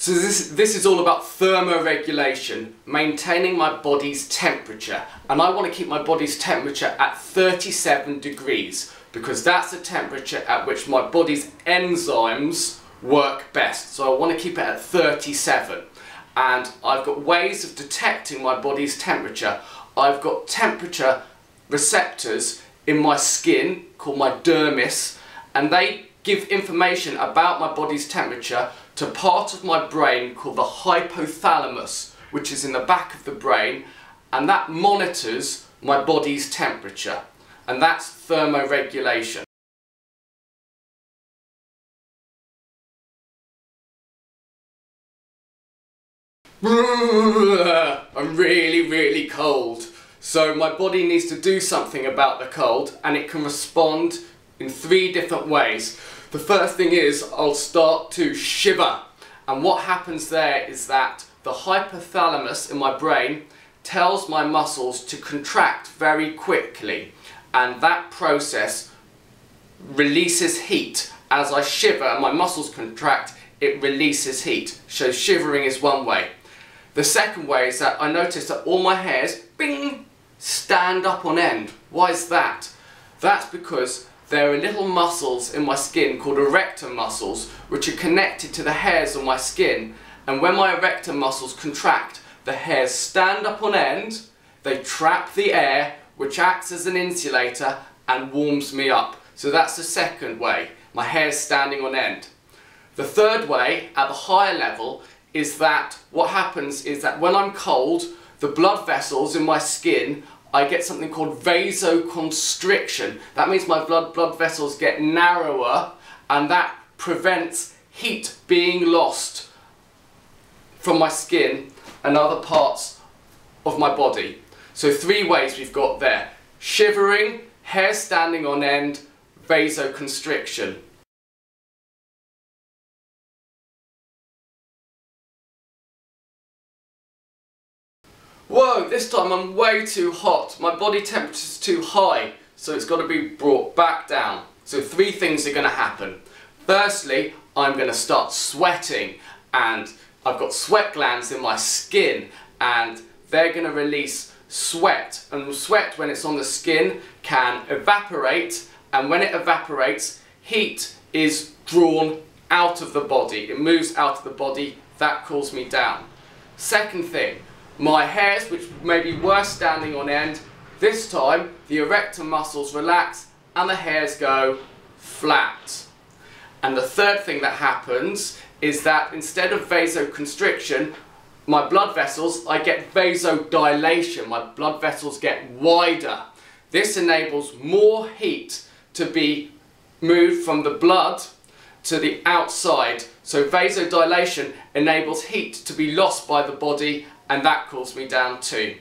So this, this is all about thermoregulation, maintaining my body's temperature. And I want to keep my body's temperature at 37 degrees because that's the temperature at which my body's enzymes work best. So I want to keep it at 37. And I've got ways of detecting my body's temperature. I've got temperature receptors in my skin called my dermis and they give information about my body's temperature to part of my brain called the hypothalamus, which is in the back of the brain, and that monitors my body's temperature. And that's thermoregulation. I'm really, really cold. So my body needs to do something about the cold and it can respond in three different ways. The first thing is I'll start to shiver and what happens there is that the hypothalamus in my brain tells my muscles to contract very quickly and that process releases heat. As I shiver and my muscles contract it releases heat. So shivering is one way. The second way is that I notice that all my hairs, bing, stand up on end. Why is that? That's because there are little muscles in my skin called erector muscles which are connected to the hairs on my skin and when my erector muscles contract the hairs stand up on end, they trap the air which acts as an insulator and warms me up. So that's the second way, my hair's standing on end. The third way, at the higher level, is that what happens is that when I'm cold, the blood vessels in my skin, I get something called vasoconstriction. That means my blood, blood vessels get narrower and that prevents heat being lost from my skin and other parts of my body. So three ways we've got there. Shivering, hair standing on end, vasoconstriction. Whoa, this time I'm way too hot. My body temperature's too high, so it's got to be brought back down. So three things are going to happen. Firstly, I'm going to start sweating and I've got sweat glands in my skin and they're going to release sweat and sweat when it's on the skin can evaporate and when it evaporates heat is drawn out of the body it moves out of the body that cools me down second thing my hairs, which maybe were standing on end, this time the erector muscles relax and the hairs go flat. And the third thing that happens is that instead of vasoconstriction, my blood vessels, I get vasodilation. My blood vessels get wider. This enables more heat to be moved from the blood to the outside. So vasodilation enables heat to be lost by the body and that cools me down too.